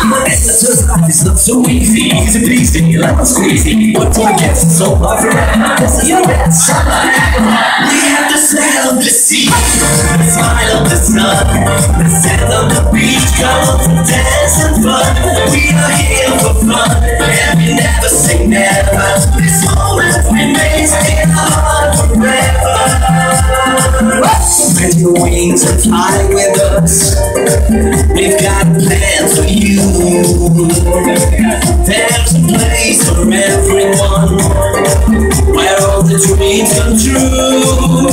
Just life is not so easy. Easy peasy, lemon squeezy. What do I get so far from You bet summer. We have the smell of the sea, the smile of the sun, the scent of the beach. Come dance and fun. We are here for fun, and we never say never. This moment remains in our heart forever. Spread your wings and fly with us. We've got plans for you. There's a place for everyone where all the dreams come true.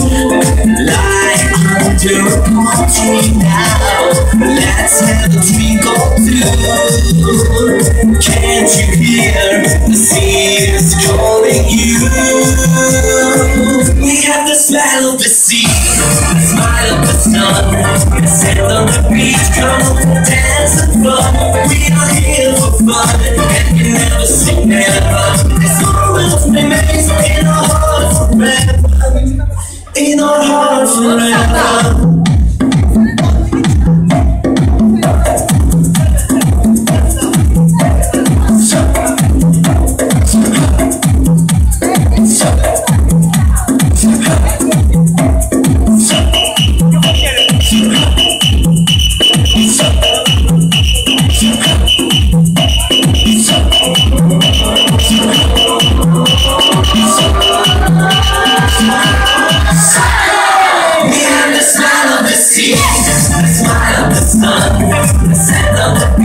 Like under a palm tree now. Let's have a drink or two. Can't you hear the sea is calling you? Smell of the sea, smile of the sun, scent of the beach. Come dance and fun. We are here for fun, and you never say never. This moment remains in our heart forever. In our heart forever.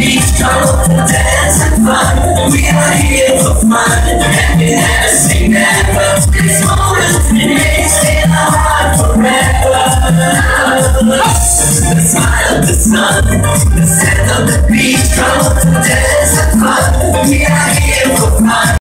Beach. Come dance and fun. We are here for fun, and we never say never. This moment remains in our heart forever. The smile of the sun, the scent of the beach. Come dance and fun. We are here.